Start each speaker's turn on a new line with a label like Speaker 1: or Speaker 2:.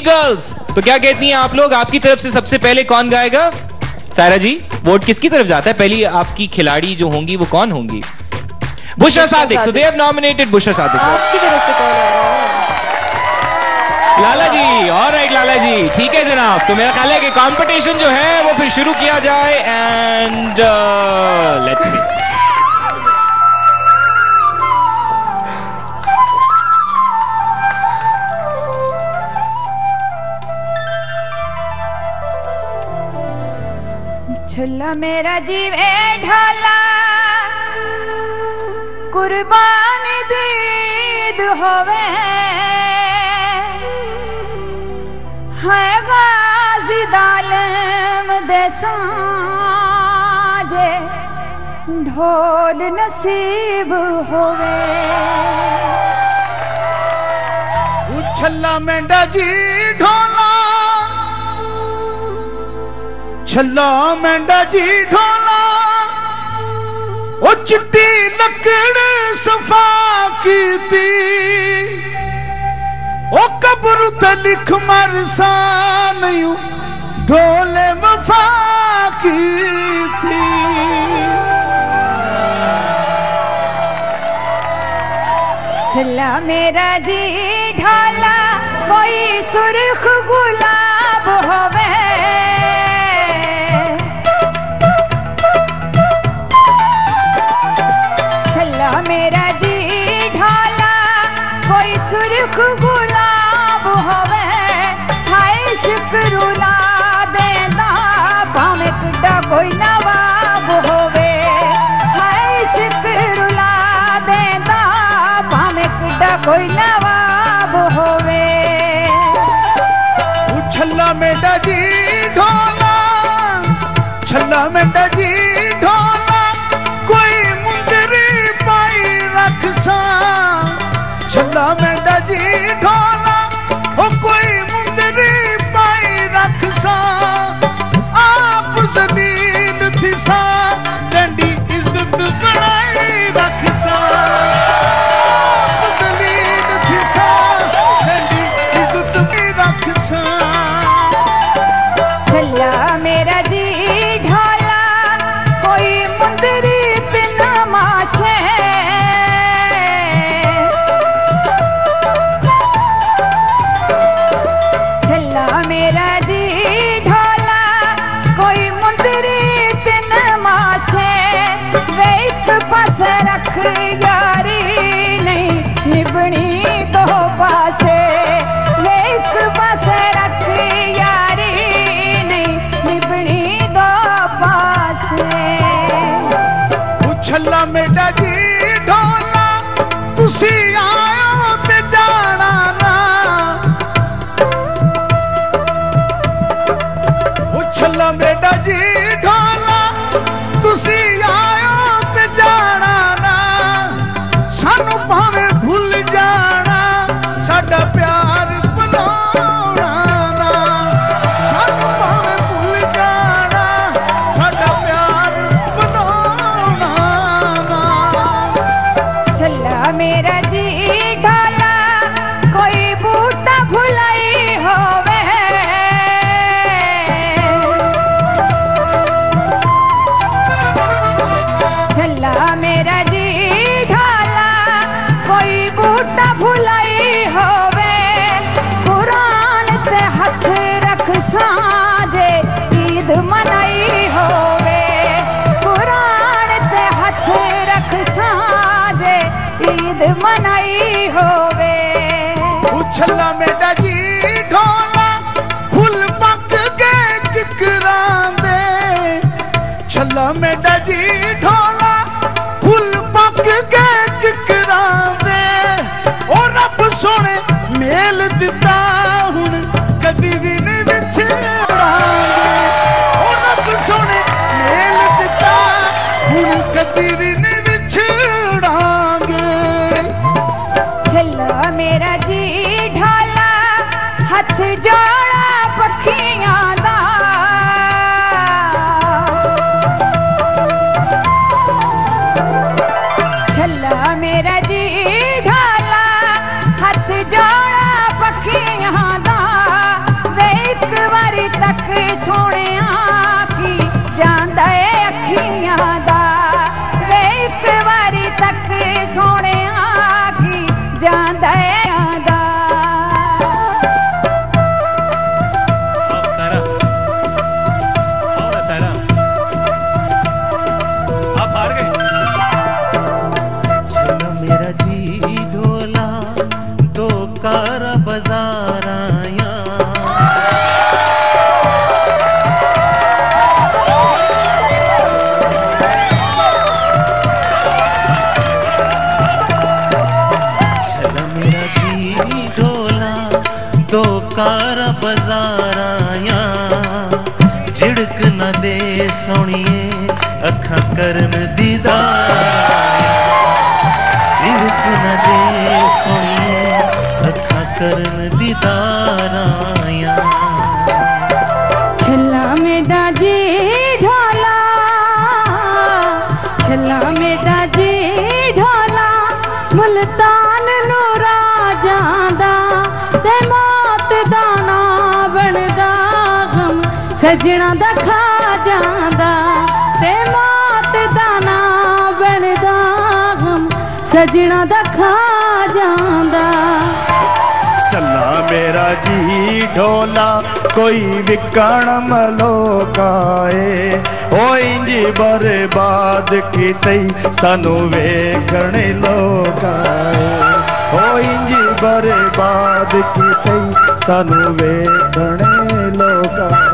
Speaker 1: Girls तो क्या कहती हैं आप लोग? आपकी तरफ़ से सबसे पहले कौन गाएगा? सारा जी वोट किसकी तरफ़ जाता है? पहली आपकी खिलाड़ी जो होंगी वो कौन होंगी? Bushra Sadiq so they have nominated Bushra Sadiq.
Speaker 2: आपकी तरफ़ से कॉल आ रहा है?
Speaker 1: लाला जी और राइट लाला जी। ठीक है जनाब। तो मेरा ख्याल है कि कंपटीशन जो है वो फिर शुरू किया जाए एंड लेट्स सी
Speaker 2: मेरा जीवे ढाला, कुर्बान दीद होवे। है गाजी दालम दे साजे ढोल नसीब होवे।
Speaker 3: छल्ला मेंढा जी। ਛੱਲਾ ਮੈਂਡਾ ਜੀ ਢੋਲਾ ਉਹ ਚਿੱਟੀ ਲੱਕੜ ਸਫਾ ਕੀਤੀ ਉਹ ਕਬਰ ਤੇ ਲਿਖ ਮਰਸਾ ਨਹੀਂ ਢੋਲੇ ਵਫਾ ਕੀਤੀ
Speaker 2: छल्ला मेरा जी ढाला कोई सुर्ख गुलाब सुर्ख गुलाब हवे, हाय
Speaker 3: शुक्र देना, भावे किड्डा कोई नवाब होवे। हाय शुक्र ना देना, भावे किड्डा कोई नवाब होवे।
Speaker 2: उछला मेडा जी ढोला, छल्ला मेडा जी ढोला, कोई मुंदरी पाई रख
Speaker 3: सा।
Speaker 2: छल्ला मेरा
Speaker 3: la meta
Speaker 2: खेल दिता। बाजारा बाज़ार आया झिड़क न दे सोनिए अखा करम दीदार झिड़क न दे
Speaker 4: सोनिए अखा करम दीदार आया
Speaker 5: छला मेरा जी ढोला, छल्ला में जी ढोला, मुल्तान नो राजा दा ਸਜਣਾ ਦਾ ਖਾ ਜਾਂਦਾ ਤੇ ਮੌਤ ਦਾ ਨਾ ਬਣਦਾ ਗਮ ਸਜਣਾ ਦਾ ਖਾ ਜਾਂਦਾ
Speaker 6: ਚੱਲਾ ਮੇਰਾ ਜੀ ਢੋਲਾ ਕੋਈ ਵਿਕਣ ਮਲੋਕਾਏ ਓ ਇੰਜ ਬਰਬਾਦ ਕੀਤੇ ਸਾਨੂੰ ਵੇਖਣ ਲੋਕਾਏ ਓ ਇੰਜ ਬਰਬਾਦ ਕੀਤੇ ਸਾਨੂੰ ਵੇਖਣ ਲੋਕਾਏ